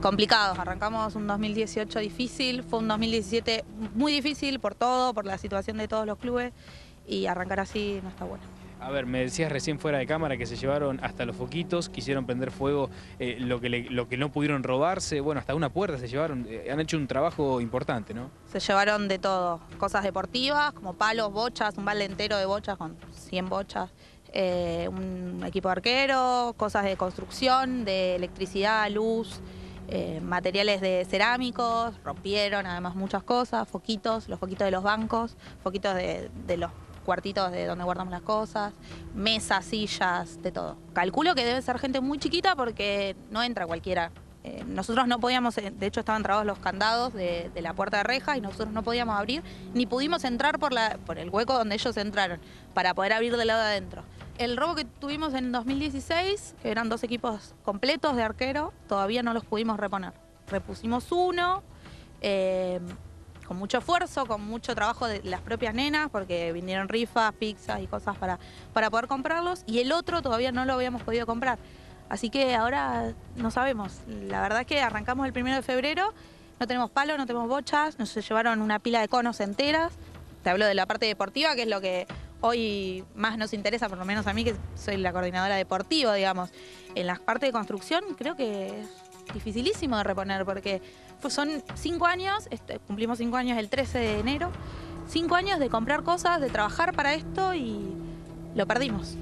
complicados. Arrancamos un 2018 difícil, fue un 2017 muy difícil por todo, por la situación de todos los clubes y arrancar así no está bueno. A ver, me decías recién fuera de cámara que se llevaron hasta los foquitos, quisieron prender fuego eh, lo, que lo que no pudieron robarse, bueno, hasta una puerta se llevaron, eh, han hecho un trabajo importante, ¿no? Se llevaron de todo, cosas deportivas como palos, bochas, un balde entero de bochas con 100 bochas, eh, un equipo de arquero, cosas de construcción, de electricidad, luz, materiales de cerámicos, rompieron además muchas cosas, foquitos, los foquitos de los bancos, foquitos de, de los cuartitos de donde guardamos las cosas, mesas, sillas, de todo. Calculo que debe ser gente muy chiquita porque no entra cualquiera. Eh, nosotros no podíamos, eh, de hecho estaban trabados los candados de, la puerta de reja y nosotros no podíamos abrir, ni pudimos entrar por, la, por el hueco donde ellos entraron, para poder abrir del lado de adentro. El robo que tuvimos en 2016, que eran dos equipos completos de arquero, todavía no los pudimos reponer. Repusimos uno, eh, con mucho esfuerzo, con mucho trabajo de las propias nenas, porque vinieron rifas, pizzas y cosas para, para poder comprarlos, y el otro todavía no lo habíamos podido comprar. Así que ahora no sabemos. La verdad es que arrancamos el primero de febrero, no tenemos palos, no tenemos bochas, nos llevaron una pila de conos enteras. Te hablo de la parte deportiva, que es lo que hoy más nos interesa, por lo menos a mí, que soy la coordinadora deportiva, digamos. En la parte de construcción creo que es dificilísimo de reponer, porque pues son cinco años, este, cumplimos cinco años el 13 de enero, cinco años de comprar cosas, de trabajar para esto y lo perdimos.